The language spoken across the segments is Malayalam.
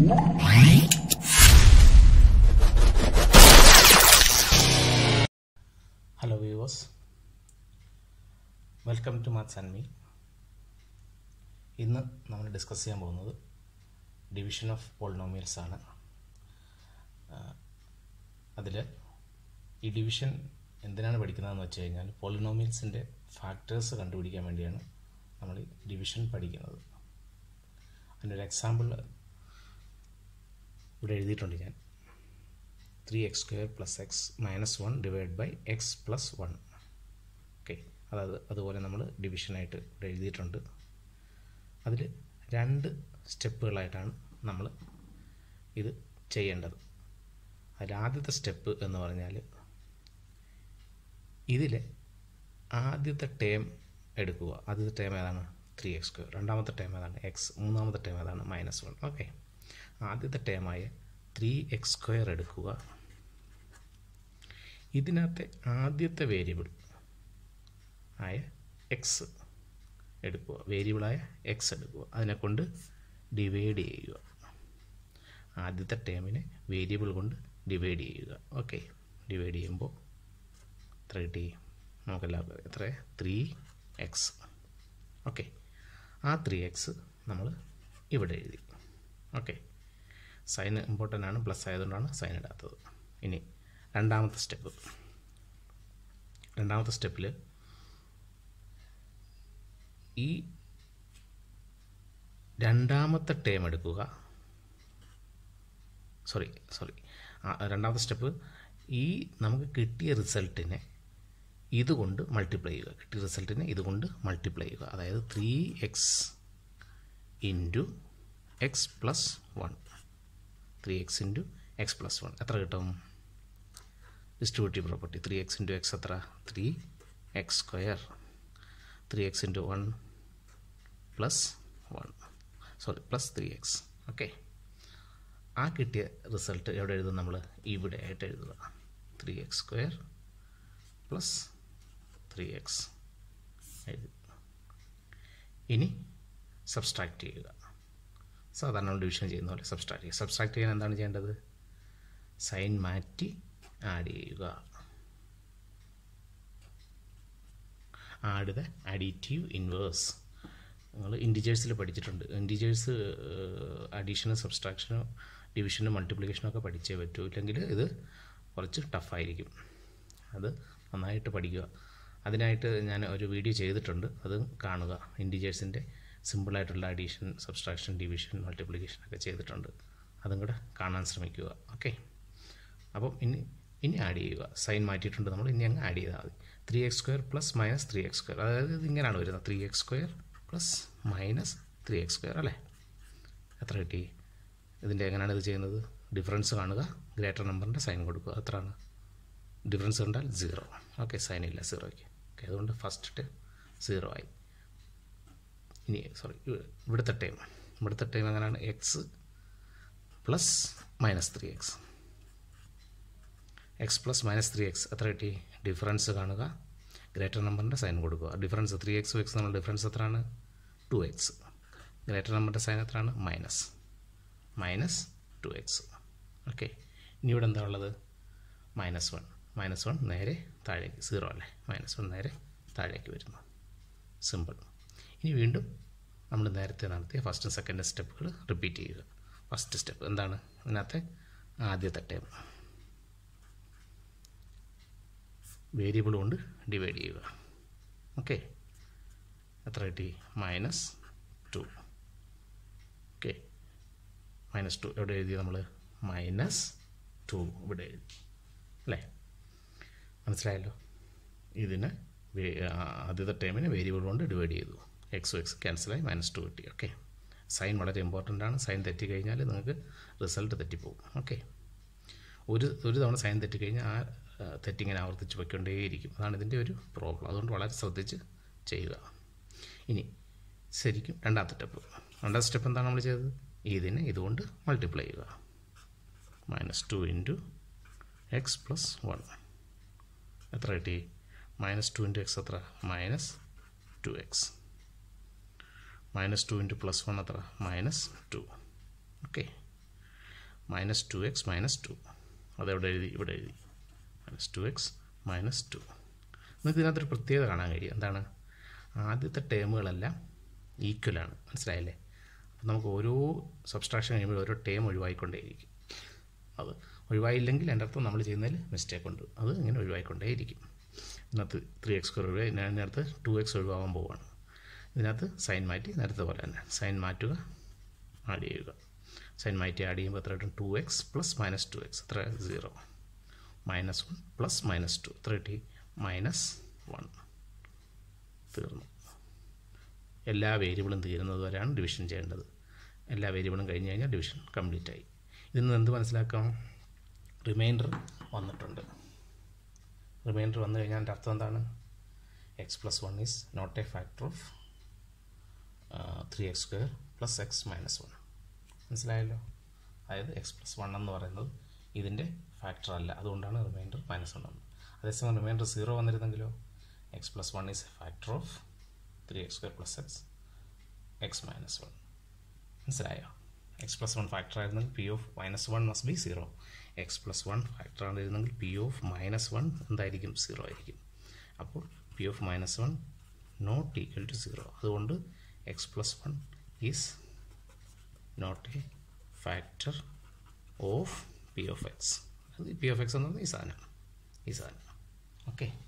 Hello viewers, welcome to Maths and Me. ഇന്ന് നമ്മൾ ഡിസ്കസ് ചെയ്യാൻ പോകുന്നത് ഡിവിഷൻ ഓഫ് പോളിനോമിയൽസ് ആണ്. അതിൽ ഈ ഡിവിഷൻ എന്തിനാണ് പഠിക്കുന്നതെന്ന് വെച്ച് കഴിഞ്ഞാൽ പോളിനോമിയൽസിന്റെ ഫാക്ടേഴ്സ് കണ്ടുപിടിക്കാൻ വേണ്ടിയാണ് നമ്മൾ ഡിവിഷൻ പഠിക്കുന്നത്. അതിന്റെ ഒരു എക്സാമ്പിൾ ഇവിടെ എഴുതിയിട്ടുണ്ട് ഞാൻ. Three x square plus x minus one divide by x plus one okay അതായത് അതുപോലെ നമ്മൾ ഡിവിഷനായിട്ട് ഇവിടെ എഴുതിയിട്ടുണ്ട്. അതിൽ രണ്ട് സ്റ്റെപ്പുകളായിട്ടാണ് നമ്മൾ ഇത് ചെയ്യേണ്ടത്. അതിലാദ്യത്തെ സ്റ്റെപ്പ് എന്ന് പറഞ്ഞാൽ ഇതിലെ ആദ്യത്തെ ടേം എടുക്കുക. ആദ്യത്തെ ടേം ഏതാണ്? ത്രീ എക്സ് സ്ക്വയർ രണ്ടാമത്തെ ടേം ഏതാണ്? എക്സ് മൂന്നാമത്തെ ടേം ഏതാണ്? മൈനസ് വൺ ഓക്കെ ആദ്യത്തെ ടേമായ ത്രീ എക്സ് സ്ക്വയർ എടുക്കുക. ഇതിനകത്തെ ആദ്യത്തെ വേരിയബിൾ ആയ എക്സ് എടുക്കുക. വേരിയബിളായ എക്സ് എടുക്കുക. അതിനെ കൊണ്ട് ഡിവൈഡ് ചെയ്യുക. ആദ്യത്തെ ടേമിനെ വേരിയബിൾ കൊണ്ട് ഡിവൈഡ് ചെയ്യുക. ഓക്കെ. ഡിവൈഡ് ചെയ്യുമ്പോൾ എത്ര കിട്ടി? നമുക്കെല്ലാവർക്കും എത്ര? Three x. ഓക്കെ. ആ ത്രീ എക്സ് നമ്മൾ ഇവിടെ എഴുതി. ഓക്കെ. സൈൻ ഇമ്പോർട്ടന്റ് ആണ്. പ്ലസ് ആയതുകൊണ്ടാണ് സൈൻ ഇടാത്തത്. ഇനി രണ്ടാമത്തെ സ്റ്റെപ്പ് രണ്ടാമത്തെ സ്റ്റെപ്പിൽ ഈ രണ്ടാമത്തെ ടേം എടുക്കുക. സോറി സോറി രണ്ടാമത്തെ സ്റ്റെപ്പ് ഈ നമുക്ക് കിട്ടിയ റിസൾട്ടിനെ ഇതുകൊണ്ട് മൾട്ടിപ്ലൈ ചെയ്യുക. കിട്ടിയ റിസൾട്ടിനെ ഇതുകൊണ്ട് മൾട്ടിപ്ലൈ ചെയ്യുക. അതായത് three x into x plus one three x into x plus one എത്ര കിട്ടും? Distributive property three x into x എത്ര? Three x square three x into one plus one sorry plus three x okay ആ കിട്ടിയ റിസൾട്ട് എവിടെ എഴുതും നമ്മൾ ഇവിടെ ആയിട്ട് എഴുതുക. Three x square plus three x എഴുതി. ഇനി സബ്സ്ട്രാക്റ്റ് ചെയ്യുക. സാധാരണ ഡിവിഷൻ ചെയ്യുന്ന പോലെ സബ്സ്ട്രാക്ട് ചെയ്യുക. സബ്സ്ട്രാക്ട് ചെയ്യാൻ എന്താണ് ചെയ്യേണ്ടത്? സൈൻ മാറ്റി ആഡ് ചെയ്യുക. ആഡ് ദ അഡീറ്റീവ് ഇൻവേഴ്സ് നിങ്ങൾ ഇൻഡിജേഴ്സിൽ പഠിച്ചിട്ടുണ്ട്. ഇൻഡിജേഴ്സ് അഡീഷനും സബ്സ്ട്രാക്ഷനും ഡിവിഷനും മൾട്ടിപ്ലിക്കേഷനും ഒക്കെ പഠിച്ചേ പറ്റൂ. ഇല്ലെങ്കിൽ ഇത് കുറച്ച് ടഫായിരിക്കും അത് നന്നായിട്ട് പഠിക്കുക. അതിനായിട്ട് ഞാൻ ഒരു വീഡിയോ ചെയ്തിട്ടുണ്ട്. അത് കാണുക. ഇൻഡിജേഴ്സിന്റെ സിമ്പിളായിട്ടുള്ള അഡീഷൻ സബ്സ്ട്രാക്ഷൻ ഡിവിഷൻ മൾട്ടിപ്ലിക്കേഷൻ ഒക്കെ ചെയ്തിട്ടുണ്ട്. അതും കൂടെ കാണാൻ ശ്രമിക്കുക. ഓക്കെ അപ്പം ഇനി ഇനി ആഡ് ചെയ്യുക. സൈൻ മാറ്റിയിട്ടുണ്ട് നമ്മൾ ഇനി അങ്ങ് ആഡ് ചെയ്താൽ മതി. Three x square plus minus three x square അതായത് ഇത് ഇങ്ങനെയാണ് വരുന്നത്. Three x square plus minus three x square അല്ലേ? എത്ര കിട്ടി? ഇതിന്റെ എങ്ങനെയാണ് ഇത് ചെയ്യുന്നത്? ഡിഫറൻസ് കാണുക. ഗ്രേറ്റർ നമ്പറിന്റെ സൈൻ കൊടുക്കുക. എത്രയാണ് ഡിഫറൻസ് കണ്ടാൽ സീറോ ഓക്കെ സൈൻ ഇല്ല സീറോയ്ക്ക് ഓക്കെ അതുകൊണ്ട് ഫസ്റ്റ് സീറോ ആയി. ഇനി സോറി ഇവിടുത്തെ ടൈം ഇവിടുത്തെ ടൈം എങ്ങനെയാണ്? X plus minus three x x plus minus three x എത്ര കിട്ടി? ഡിഫറൻസ് കാണുക. ഗ്രേറ്റർ നമ്പറിന്റെ സൈൻ കൊടുക്കുക. ഡിഫറൻസ് ത്രീ എക്സ് എക്സ് നമ്മൾ ഡിഫറൻസ് എത്രയാണ്? ടു എക്സ് ഗ്രേറ്റർ നമ്പറിന്റെ സൈൻ എത്രയാണ്? Minus minus two x okay ഇനി ഇവിടെ എന്താ ഉള്ളത്? മൈനസ് വൺ മൈനസ് വൺ നേരെ താഴേക്ക്. സീറോ അല്ലേ? മൈനസ് വൺ നേരെ താഴേക്ക് വരുന്നു. സിമ്പിൾ ഇനി വീണ്ടും നമ്മൾ നേരത്തെ നടത്തിയ ഫസ്റ്റ് സെക്കൻഡ് സ്റ്റെപ്പുകൾ റിപ്പീറ്റ് ചെയ്യുക. ഫസ്റ്റ് സ്റ്റെപ്പ് എന്താണ്? ഇതിനകത്തെ ആദ്യത്തെ ടേം. വേരിയബിൾ കൊണ്ട് ഡിവൈഡ് ചെയ്യുക. ഓക്കെ എത്ര കിട്ടി? Minus two okay minus two എവിടെ എഴുതി നമ്മൾ മൈനസ് ടു ഇവിടെ എഴുതി. അല്ലേ? മനസ്സിലായല്ലോ? ഇതിന് ആദ്യത്തെ ടൈമിന് വേരിയബിൾ കൊണ്ട് ഡിവൈഡ് ചെയ്തു. എക്സ് എക്സ് ക്യാൻസലായി മൈനസ് ടു കിട്ടി. ഓക്കെ സൈൻ വളരെ ഇമ്പോർട്ടന്റ് ആണ്. സൈൻ തെറ്റിക്കഴിഞ്ഞാൽ നിങ്ങൾക്ക് റിസൾട്ട് തെറ്റിപ്പോകും. ഓക്കെ ഒരു ഒരു തവണ സൈൻ തെറ്റിക്കഴിഞ്ഞാൽ ആ തെറ്റിങ്ങനെ ആവർത്തിച്ച് വയ്ക്കൊണ്ടേയിരിക്കും അതാണ് ഇതിന്റെ ഒരു പ്രോബ്ലം അതുകൊണ്ട് വളരെ ശ്രദ്ധിച്ച് ചെയ്യുക. ഇനി ശരിക്കും രണ്ടാമത്തെ സ്റ്റെപ്പ് രണ്ടാമത്തെ സ്റ്റെപ്പ് എന്താണ് നമ്മൾ ചെയ്തത്? ഇതിനെ ഇതുകൊണ്ട് മൾട്ടിപ്ലൈ ചെയ്യുക. Minus two into x plus one എത്ര കിട്ടി? മൈനസ് ടു ഇന്റു എക്സ് എത്ര? Minus two x minus two into plus one അത്ര. Minus two okay minus two x minus two അതെവിടെ എഴുതി? ഇവിടെ എഴുതി. Minus two x minus two നിങ്ങൾക്ക് ഇതിനകത്തൊരു പ്രത്യേകത കാണാൻ കഴിയും. എന്താണ്? ആദ്യത്തെ ടേമുകളെല്ലാം ഈക്വലാണ് മനസ്സിലായില്ലേ? അപ്പം നമുക്ക് ഓരോ സബ്സ്ട്രാക്ഷൻ കഴിയുമ്പോൾ ഓരോ ടേം ഒഴിവായിക്കൊണ്ടേയിരിക്കും. അത് ഒഴിവായില്ലെങ്കിൽ എന്റെ അർത്ഥം നമ്മൾ ചെയ്യുന്നതിൽ മിസ്റ്റേക്ക് ഉണ്ട്. അത് ഇങ്ങനെ ഒഴിവായിക്കൊണ്ടേയിരിക്കും. ഇതിനകത്ത് ത്രീ എക്സ് സ്ക്വയർ ഒഴിവായി ഇതിനകത്ത് ടു എക്സ് ഒഴിവാകാൻ പോവുകയാണ് ഇതിനകത്ത് സൈൻ മാറ്റി നേരത്തെ പോലെ തന്നെ. സൈൻ മാറ്റുക ആഡ് ചെയ്യുക. സൈൻ മാറ്റി ആഡ് ചെയ്യുമ്പോൾ എത്ര കിട്ടും? Two x plus minus two x എത്ര? Zero minus one plus minus two എത്ര കിട്ടി? മൈനസ് വൺ തീർന്നു. എല്ലാ വേരിയബിളും തീരുന്നത് വരെയാണ് ഡിവിഷൻ ചെയ്യേണ്ടത്. എല്ലാ വേരിയബിളും കഴിഞ്ഞ് കഴിഞ്ഞാൽ ഡിവിഷൻ കംപ്ലീറ്റ് ആയി. ഇതിൽ നിന്ന് എന്ത് മനസ്സിലാക്കാം? റിമൈൻഡർ വന്നിട്ടുണ്ട്. റിമൈൻഡർ വന്നു കഴിഞ്ഞാൽ എന്റെ അർത്ഥം എന്താണ്? X plus one is not a factor of three x square plus x minus one മനസ്സിലായല്ലോ? അതായത് എക്സ് പ്ലസ് വൺ എന്ന് പറയുന്നത് ഇതിന്റെ ഫാക്ടർ അല്ല. അതുകൊണ്ടാണ് റിമൈൻഡർ മൈനസ് വൺ വന്നത്. അതേസമയം reminder zero വന്നിരുന്നെങ്കിലോ? X plus one is a factor of three x square plus x x minus one മനസ്സിലായോ? എക്സ് പ്ലസ് വൺ ഫാക്ടർ ആയിരുന്നെങ്കിൽ P of minus one must be zero x plus one factor ആയിരുന്നെങ്കിൽ പി ഓഫ് മൈനസ് വൺ എന്തായിരിക്കും? സീറോ ആയിരിക്കും. അപ്പോൾ P of minus one not equal to zero അതുകൊണ്ട് plus one is not a factor of P of x അത് പി ഓഫ് എക്സ് എന്ന് പറഞ്ഞാൽ ഈ സാധനം ഈ സാധനം ഓക്കെ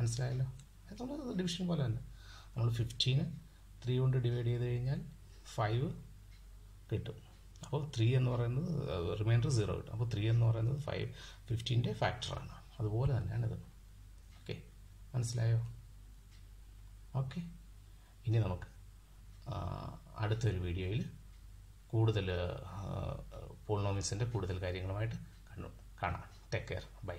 മനസ്സിലായല്ലോ? നമ്മൾ ഡിവിഷൻ പോലെ തന്നെ. നമ്മൾ ഫിഫ്റ്റീന് ത്രീ കൊണ്ട് ഡിവൈഡ് ചെയ്ത് കഴിഞ്ഞാൽ ഫൈവ് കിട്ടും. അപ്പോൾ ത്രീ എന്ന് പറയുന്നത് റിമൈൻഡർ സീറോ കിട്ടും. അപ്പോൾ ത്രീ എന്ന് പറയുന്നത് ഫൈവ് ഫിഫ്റ്റീന്റെ ഫാക്ടറാണ് അതുപോലെ തന്നെയാണ് ഇത്. ഓക്കെ മനസ്സിലായോ? ഓക്കെ ഇനി നമുക്ക് അടുത്തൊരു വീഡിയോയിൽ കൂടുതൽ പോളിനോമിക്സിന്റെ കൂടുതൽ കാര്യങ്ങളുമായിട്ട് കാണാം. Take care bye